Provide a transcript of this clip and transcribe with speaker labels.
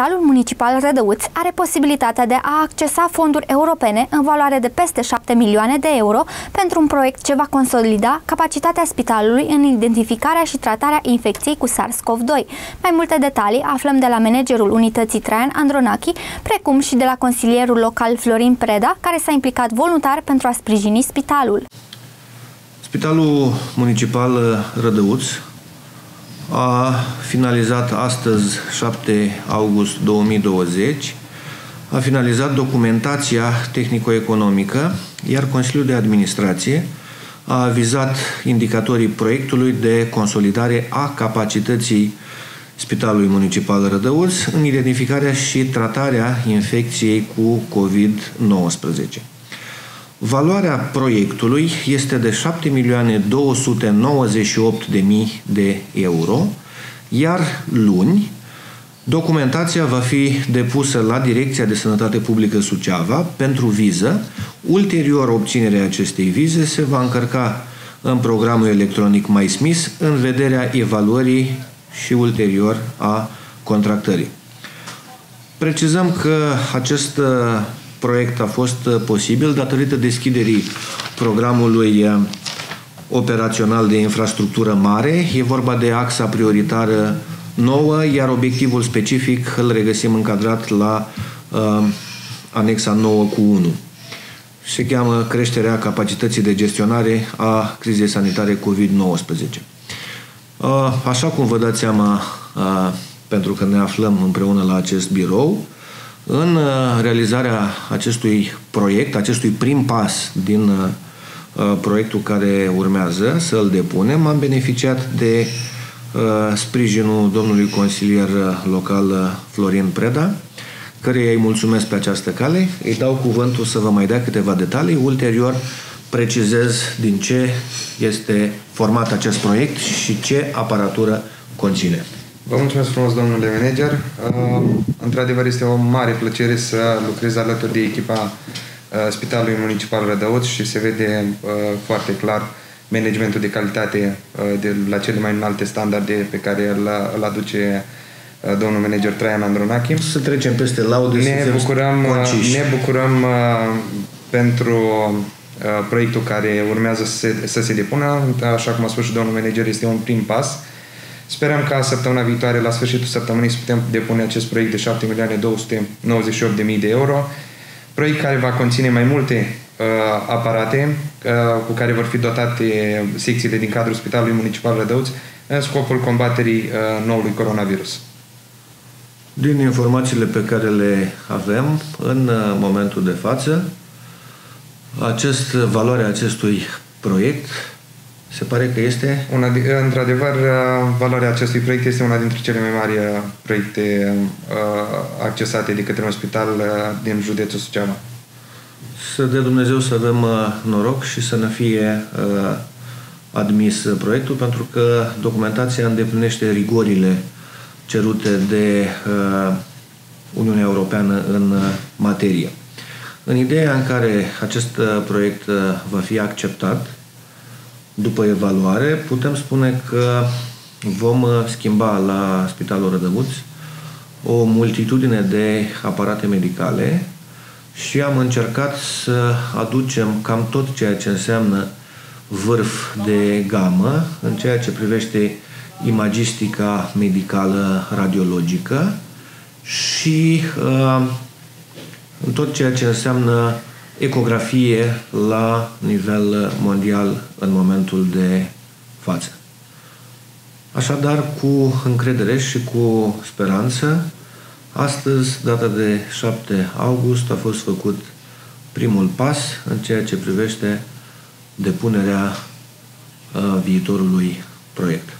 Speaker 1: Spitalul Municipal Rădăuț are posibilitatea de a accesa fonduri europene în valoare de peste 7 milioane de euro pentru un proiect ce va consolida capacitatea spitalului în identificarea și tratarea infecției cu SARS-CoV-2. Mai multe detalii aflăm de la managerul unității Traian Andronachi, precum și de la consilierul local Florin Preda, care s-a implicat voluntar pentru a sprijini spitalul.
Speaker 2: Spitalul Municipal Rădăuț a finalizat astăzi, 7 august 2020, a finalizat documentația tehnico-economică, iar Consiliul de Administrație a avizat indicatorii proiectului de consolidare a capacității Spitalului Municipal Rădăuț în identificarea și tratarea infecției cu COVID-19. Valoarea proiectului este de 7.298.000 de euro, iar luni documentația va fi depusă la Direcția de Sănătate Publică Suceava pentru viză. Ulterior obținerea acestei vize se va încărca în programul electronic MySmith în vederea evaluării și ulterior a contractării. Precizăm că acest proiect a fost uh, posibil datorită deschiderii programului uh, operațional de infrastructură mare. E vorba de axa prioritară nouă, iar obiectivul specific îl regăsim încadrat la uh, anexa 9 cu 1. Se cheamă creșterea capacității de gestionare a crizei sanitare COVID-19. Uh, așa cum vă dați seama, uh, pentru că ne aflăm împreună la acest birou, în uh, realizarea acestui proiect, acestui prim pas din uh, uh, proiectul care urmează să-l depunem, am beneficiat de sprijinul domnului consilier local Florin Preda, care îi mulțumesc pe această cale. Îi dau cuvântul să vă mai dea câteva detalii. Ulterior precizez din ce este format acest proiect și ce aparatură conține.
Speaker 3: Vă mulțumesc frumos, domnule manager. Uh, într-adevăr, este o mare plăcere să lucrez alături de echipa uh, Spitalului Municipal Rădăuț și se vede uh, foarte clar managementul de calitate de la cele mai înalte standarde pe care îl, îl aduce domnul manager Traian Andronachi.
Speaker 2: Să trecem peste laude
Speaker 3: ne
Speaker 2: să
Speaker 3: bucurăm, Ne bucurăm pentru proiectul care urmează să se, să se depună. Așa cum a spus și domnul manager, este un prim pas Sperăm ca săptămâna viitoare, la sfârșitul săptămânii, să putem depune acest proiect de 7.298.000 de euro, proiect care va conține mai multe uh, aparate uh, cu care vor fi dotate secțiile din cadrul Spitalului Municipal Rădăuț în scopul combaterii uh, noului coronavirus.
Speaker 2: Din informațiile pe care le avem în uh, momentul de față, acest, valoarea acestui proiect se pare că este?
Speaker 3: Una, într-adevăr, valoarea acestui proiect este una dintre cele mai mari uh, proiecte uh, accesate de către un spital uh, din județul Suceava.
Speaker 2: Să de Dumnezeu să avem uh, noroc și să ne fie uh, admis proiectul, pentru că documentația îndeplinește rigorile cerute de uh, Uniunea Europeană în uh, materie. În ideea în care acest uh, proiect uh, va fi acceptat, după evaluare, putem spune că vom uh, schimba la Spitalul Rădăuț o multitudine de aparate medicale și am încercat să aducem cam tot ceea ce înseamnă vârf de gamă în ceea ce privește imagistica medicală radiologică și uh, în tot ceea ce înseamnă ecografie la nivel mondial în momentul de față. Așadar, cu încredere și cu speranță, astăzi, data de 7 august, a fost făcut primul pas în ceea ce privește depunerea uh, viitorului proiect.